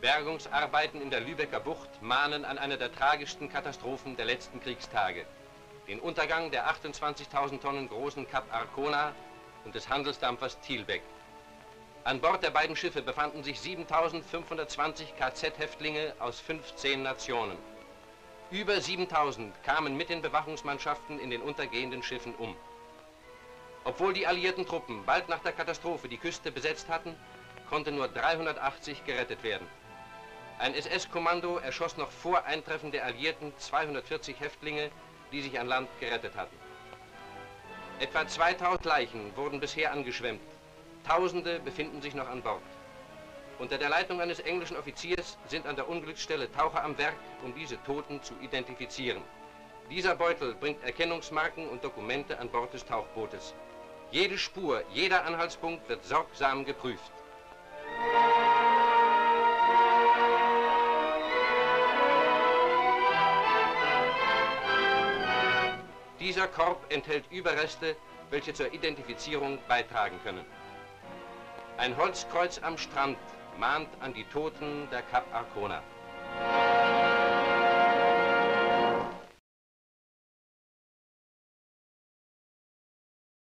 Bergungsarbeiten in der Lübecker Bucht mahnen an eine der tragischsten Katastrophen der letzten Kriegstage. Den Untergang der 28.000 Tonnen großen Kap Arcona und des Handelsdampfers Thielbeck. An Bord der beiden Schiffe befanden sich 7.520 KZ-Häftlinge aus 15 Nationen. Über 7.000 kamen mit den Bewachungsmannschaften in den untergehenden Schiffen um. Obwohl die alliierten Truppen bald nach der Katastrophe die Küste besetzt hatten, konnten nur 380 gerettet werden. Ein SS-Kommando erschoss noch vor Eintreffen der Alliierten 240 Häftlinge, die sich an Land gerettet hatten. Etwa 2000 Leichen wurden bisher angeschwemmt. Tausende befinden sich noch an Bord. Unter der Leitung eines englischen Offiziers sind an der Unglücksstelle Taucher am Werk, um diese Toten zu identifizieren. Dieser Beutel bringt Erkennungsmarken und Dokumente an Bord des Tauchbootes. Jede Spur, jeder Anhaltspunkt wird sorgsam geprüft. Dieser Korb enthält Überreste, welche zur Identifizierung beitragen können. Ein Holzkreuz am Strand mahnt an die Toten der Kap Arcona.